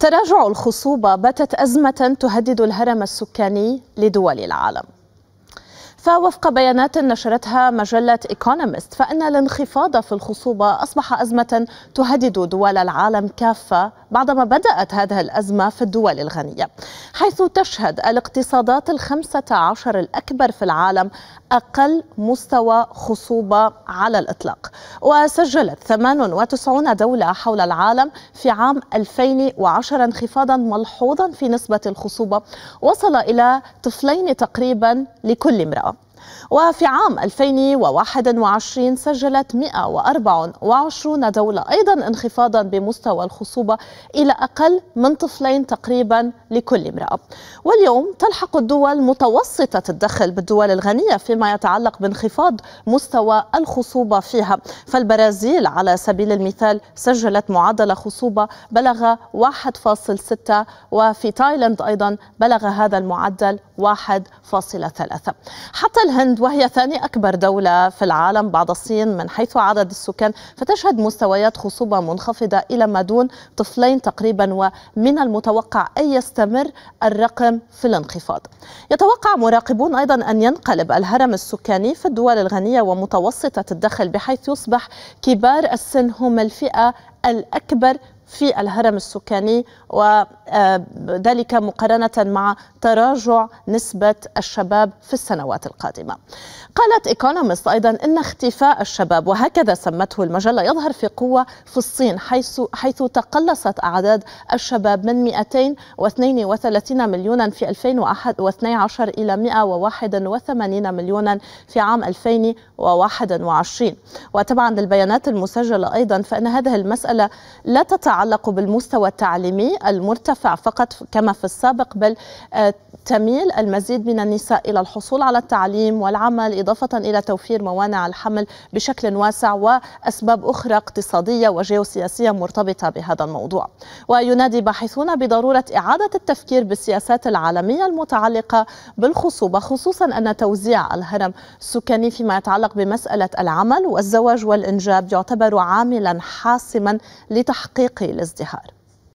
تراجع الخصوبة باتت أزمة تهدد الهرم السكاني لدول العالم. فوفق بيانات نشرتها مجلة إيكونومست فإن الانخفاض في الخصوبة أصبح أزمة تهدد دول العالم كافة بعدما بدأت هذه الأزمة في الدول الغنية حيث تشهد الاقتصادات الخمسة عشر الأكبر في العالم أقل مستوى خصوبة على الإطلاق وسجلت 98 دولة حول العالم في عام 2010 انخفاضا ملحوظا في نسبة الخصوبة وصل إلى طفلين تقريبا لكل امرأة. وفي عام 2021 سجلت 124 دولة أيضا انخفاضا بمستوى الخصوبة إلى أقل من طفلين تقريبا لكل امرأة. واليوم تلحق الدول متوسطة الدخل بالدول الغنية فيما يتعلق بانخفاض مستوى الخصوبة فيها. فالبرازيل على سبيل المثال سجلت معدل خصوبة بلغ 1.6 وفي تايلاند أيضا بلغ هذا المعدل 1.3 حتى الهند وهي ثاني أكبر دولة في العالم بعد الصين من حيث عدد السكان فتشهد مستويات خصوبة منخفضة إلى ما دون طفلين تقريبا ومن المتوقع أن يستمر الرقم في الانخفاض. يتوقع مراقبون أيضا أن ينقلب الهرم السكاني في الدول الغنية ومتوسطة الدخل بحيث يصبح كبار السن هم الفئة الأكبر في الهرم السكاني وذلك مقارنة مع تراجع نسبة الشباب في السنوات القادمة. قالت إيكونومست أيضا أن اختفاء الشباب وهكذا سمته المجلة يظهر في قوة في الصين حيث, حيث تقلصت أعداد الشباب من 232 مليونا في 2012 إلى 181 مليونا في عام 2021 وتبعا للبيانات المسجلة أيضا فإن هذه المسألة لا تتعلق بالمستوى التعليمي المرتفع فقط كما في السابق بل آه، تميل المزيد من النساء إلى الحصول على التعليم والعمل إضافة إلى توفير موانع الحمل بشكل واسع وأسباب أخرى اقتصادية وجيوسياسية مرتبطة بهذا الموضوع. وينادي باحثون بضرورة إعادة التفكير بالسياسات العالمية المتعلقة بالخصوبة خصوصا أن توزيع الهرم السكاني فيما يتعلق بمسألة العمل والزواج والإنجاب يعتبر عاملا حاسما لتحقيق الازدهار